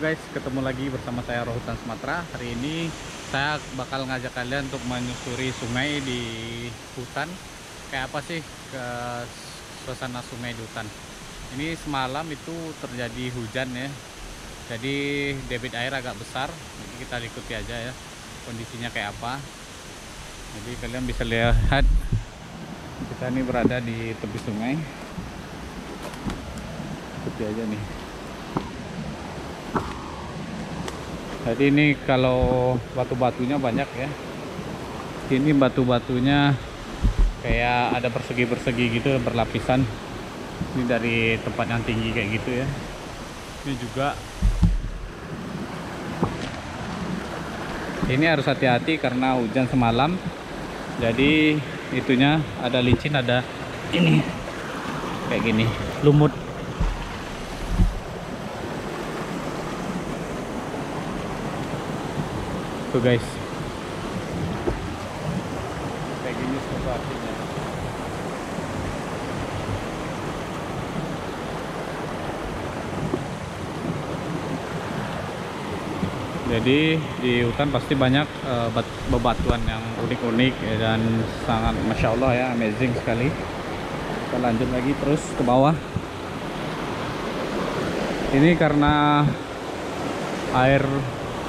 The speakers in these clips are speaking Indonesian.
Guys, ketemu lagi bersama saya Rohutan Sumatera. Hari ini saya bakal ngajak kalian untuk menyusuri sungai di hutan. Kayak apa sih ke suasana sungai di hutan? Ini semalam itu terjadi hujan ya. Jadi debit air agak besar. Jadi kita ikuti aja ya kondisinya kayak apa. Jadi kalian bisa lihat kita ini berada di tepi sungai. Ikuti aja nih. Jadi ini kalau batu-batunya banyak ya. Ini batu-batunya kayak ada persegi-persegi gitu berlapisan. Ini dari tempat yang tinggi kayak gitu ya. Ini juga Ini harus hati-hati karena hujan semalam. Jadi itunya ada licin, ada ini kayak gini, lumut tuh guys. Kayak gini situasinya jadi di hutan pasti banyak uh, bebatuan yang unik-unik ya, dan sangat masya Allah ya amazing sekali. Kita lanjut lagi terus ke bawah. Ini karena air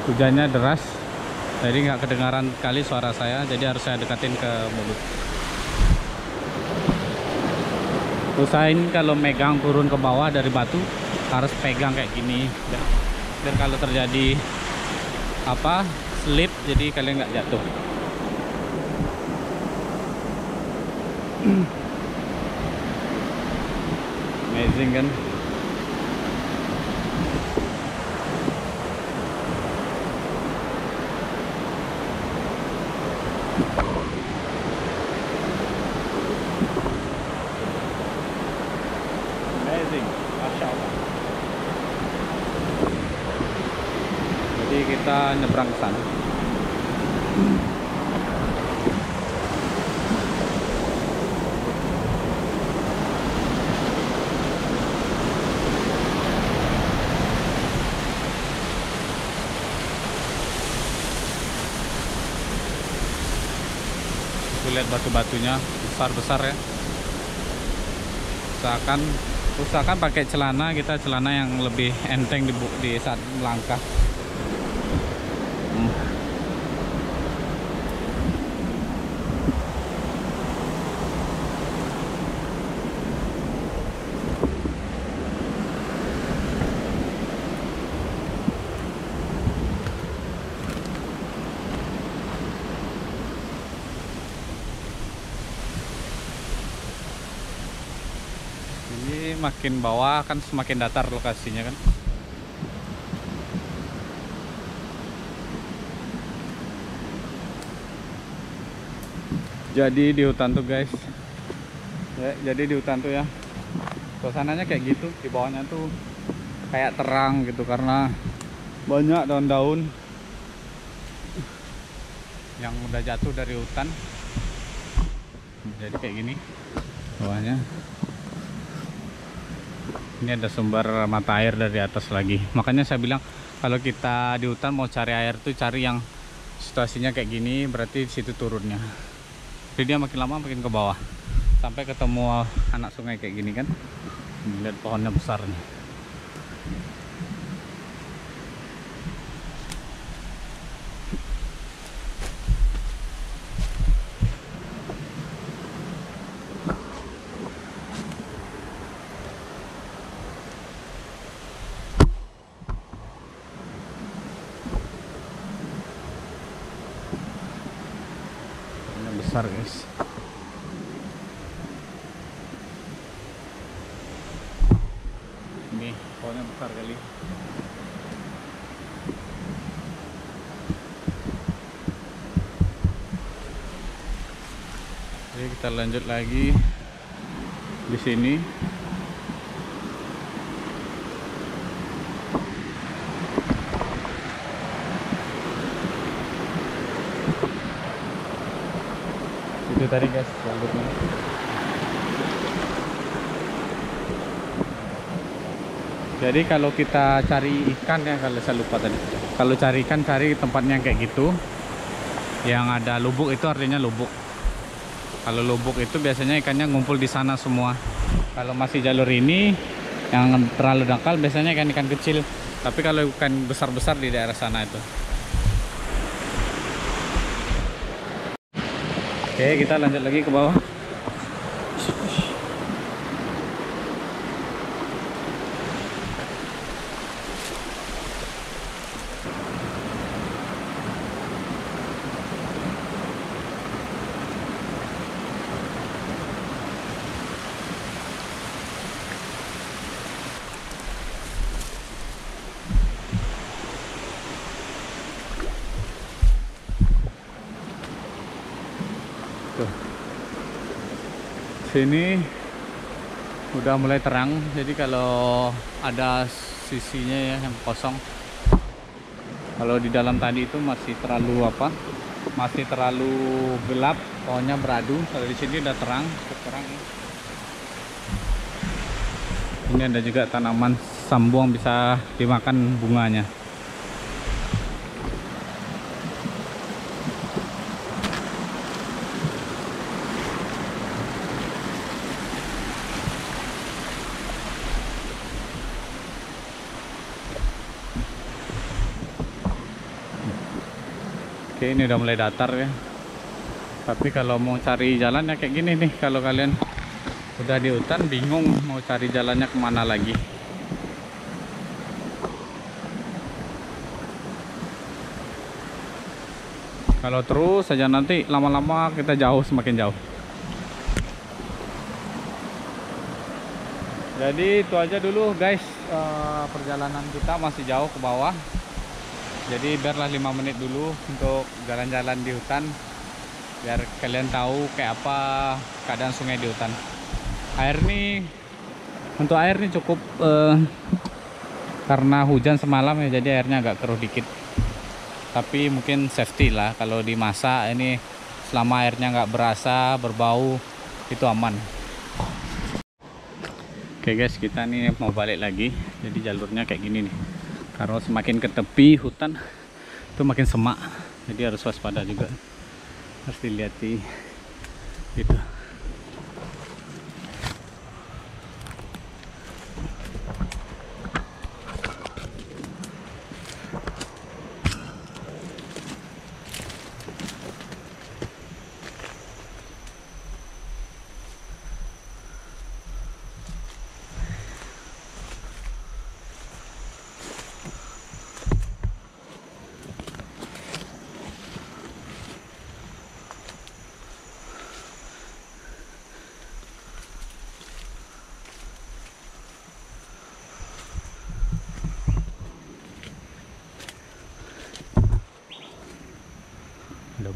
hujannya deras jadi nggak kedengaran kali suara saya jadi harus saya dekatin ke mulut. Usahain kalau megang turun ke bawah dari batu harus pegang kayak gini. Dan, dan kalau terjadi apa slip jadi kalian nggak jatuh. Amazing kan amazing Masya Allah kita nyebrang ke sana. Lihat batu-batunya besar-besar ya. Usahakan usahakan pakai celana kita celana yang lebih enteng di, di saat melangkah makin bawah kan semakin datar lokasinya kan jadi di hutan tuh guys. Ya, jadi di hutan tuh ya. Suasananya kayak gitu di bawahnya tuh kayak terang gitu karena banyak daun-daun yang udah jatuh dari hutan. Jadi kayak gini bawahnya. Ini ada sumber mata air dari atas lagi. Makanya saya bilang kalau kita di hutan mau cari air tuh cari yang situasinya kayak gini berarti situ turunnya jadi dia makin lama makin ke bawah. Sampai ketemu anak sungai kayak gini kan. Lihat pohonnya besar nih besar guys. Ini pohonnya besar kali. Oke kita lanjut lagi di sini tadi guys rambutnya. Jadi kalau kita cari ikan ya kalau saya lupa tadi. Kalau cari ikan cari tempatnya kayak gitu. Yang ada lubuk itu artinya lubuk. Kalau lubuk itu biasanya ikannya ngumpul di sana semua. Kalau masih jalur ini yang terlalu dangkal biasanya ikan-ikan kecil. Tapi kalau ikan besar-besar di daerah sana itu oke kita lanjut lagi ke bawah Sini udah mulai terang, jadi kalau ada sisinya ya yang kosong. Kalau di dalam tadi itu masih terlalu apa? Masih terlalu gelap, pohonnya beradu. Kalau di sini udah terang, terang. Ini ada juga tanaman sambung bisa dimakan bunganya. Oke ini udah mulai datar ya. Tapi kalau mau cari jalan ya kayak gini nih Kalau kalian udah di hutan bingung mau cari jalannya ke mana lagi. Kalau terus saja nanti lama-lama kita jauh semakin jauh. Jadi itu aja dulu guys. Eh, Perjalanan kita masih jauh ke bawah jadi biarlah 5 menit dulu untuk jalan-jalan di hutan. Biar kalian tahu kayak apa keadaan sungai di hutan. Air nih untuk air nih cukup eh, karena hujan semalam ya jadi airnya agak keruh dikit. Tapi mungkin safety lah kalau dimasak ini selama airnya nggak berasa berbau itu aman. Oke guys kita nih mau balik lagi. Jadi jalurnya kayak gini nih karena semakin ke tepi hutan itu makin semak. Jadi harus waspada juga. Harus dilihat gitu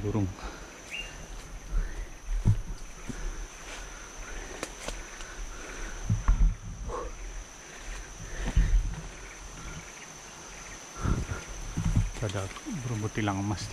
burung. Ada burung butilang emas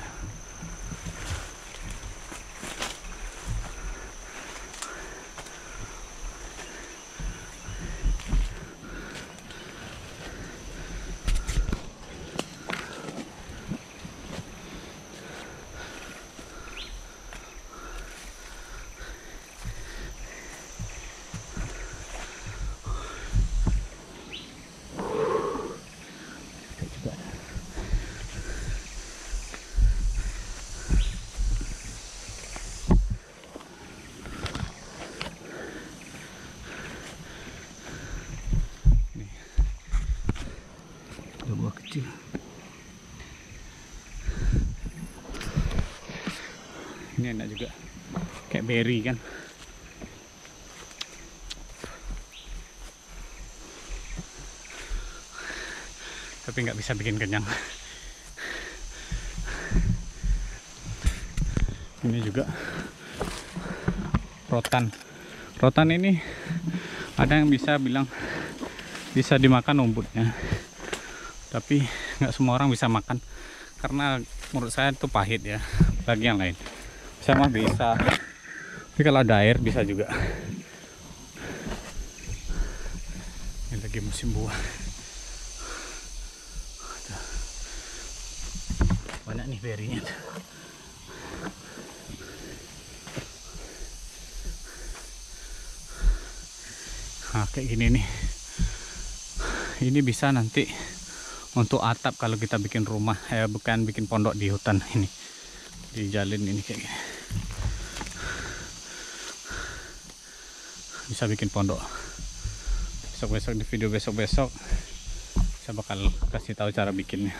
ada buah kecil ini enak juga. Kayak berry kan. Tapi nggak bisa bikin kenyang. Ini juga rotan. Rotan ini ada yang bisa bilang bisa dimakan umbutnya tapi nggak semua orang bisa makan. Karena menurut saya itu pahit ya bagi yang lain. Saya mah bisa. Tapi kalau ada air bisa juga. Ini lagi musim buah. Banyak nih berinya nah kayak gini nih. Ini bisa nanti untuk atap kalau kita bikin rumah ya bukan bikin pondok di hutan ini. Di jalin ini kayak gini bisa bikin pondok. Besok-besok di video besok-besok saya bakal kasih tahu cara bikinnya.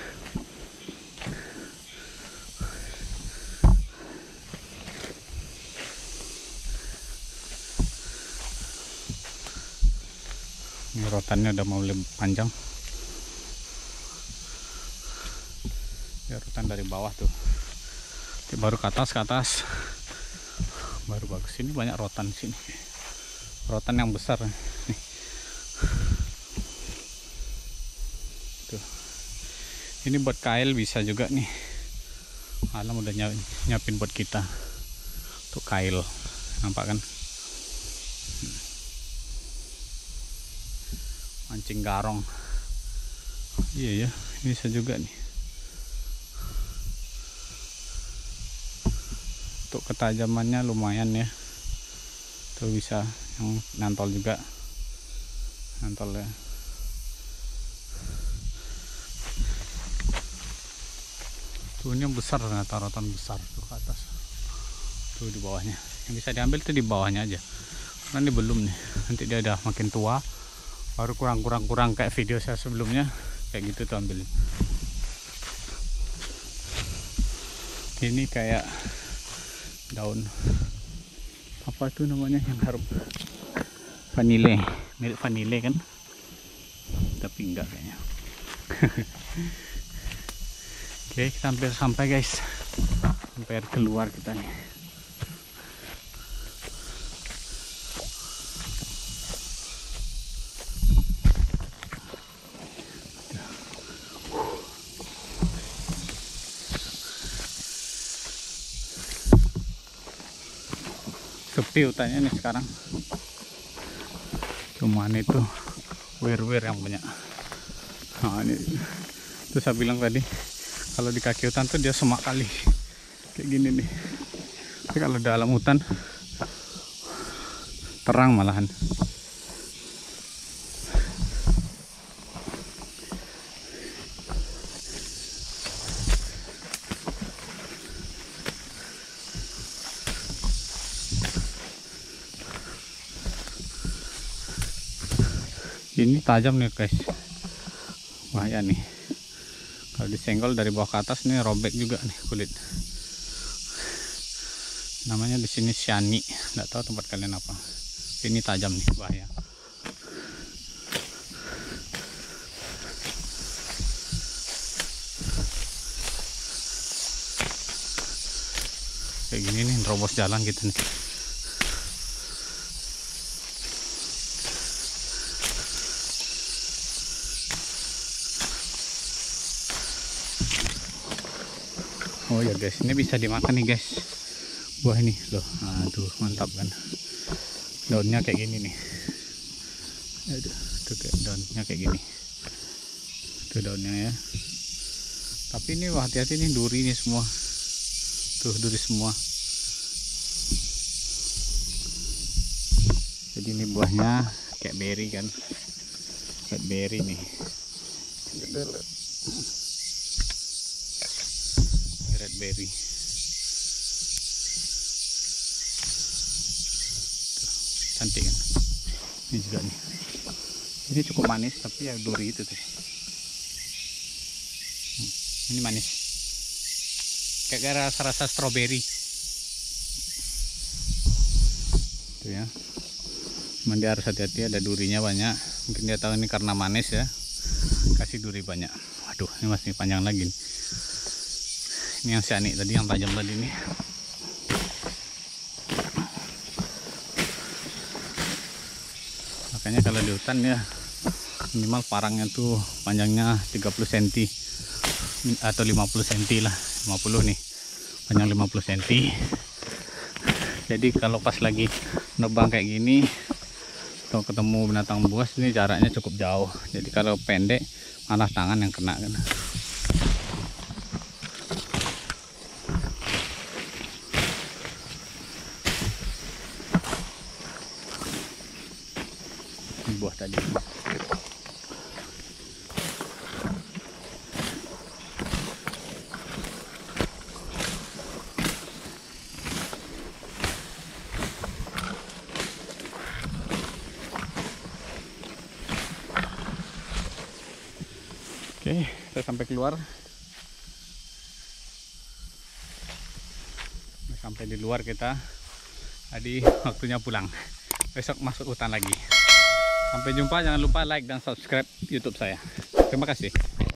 Ini rotannya udah mau lebih panjang ya rotan dari bawah tuh. Baru ke atas ke atas. Baru bagus. Ini banyak rotan di sini. Rotan yang besar. Nih. Tuh. Ini buat kail bisa juga nih. Alam udah nyiap- nyiapin buat kita. Untuk kail. Nampak kan? Mancing garong. Iya ya. Bisa juga nih untuk ketajamannya lumayan ya. Tuh bisa yang nantol juga. Nantol ya. Tuh ini yang besar ternyata rotan besar tuh ke atas. Tuh di bawahnya. Yang bisa diambil tuh di bawahnya aja. Karena ini belum nih. Nanti dia udah makin tua baru kurang-kurang kurang kayak video saya sebelumnya. Kayak gitu tuh ambil ini kayak daun. Apa itu namanya? Yang harum vanile. Mirip vanile kan? Tapi enggak kayaknya. Oke kita hampir sampai guys. Hampir keluar kita nih sepi hutannya nih sekarang. Cuman itu wir-wir yang banyak nah ini. Itu saya bilang tadi kalau di kaki hutan tuh dia semak kali. Kayak gini nih. Tapi kalau dalam hutan terang malahan ini tajam nih guys. Bahaya nih. Kalau disenggol dari bawah ke atas nih robek juga nih kulit. Namanya di sini siani nggak tahu tempat kalian apa. Ini tajam nih bahaya. Kayak gini nih robos jalan gitu nih Oh ya guys, ini bisa dimakan nih guys. Buah ini loh. Aduh, mantap kan. Daunnya kayak gini nih. Aduh, tuh kayak daunnya kayak gini. Tuh daunnya ya. Tapi ini hati-hati nih duri nih semua. Tuh duri semua. Jadi ini buahnya kayak berry kan. Kayak berry nih. Red berry. Tuh, cantik kan? Ini juga nih. Ini cukup manis tapi ya duri itu tuh Hmm, ini manis. Kayak rasa-rasa stroberi tuh ya. Cuman dia harus hati-hati ada durinya banyak. Mungkin dia tahu ini karena manis ya. Kasih duri banyak. Waduh ini masih panjang lagi nih ini yang siani tadi yang tajam tadi nih. Makanya kalau di hutan ya minimal parangnya tuh panjangnya 30 cm atau 50 cm lah 50 nih panjang 50 cm jadi kalau pas lagi nebang kayak gini atau ketemu binatang buas ini jaraknya cukup jauh. Jadi kalau pendek malah tangan yang kena kan kita di sini. Oke, kita sampai keluar. Sampai di luar kita. Tadi waktunya pulang. Besok masuk hutan lagi. Sampai jumpa, jangan lupa like dan subscribe YouTube saya. Terima kasih.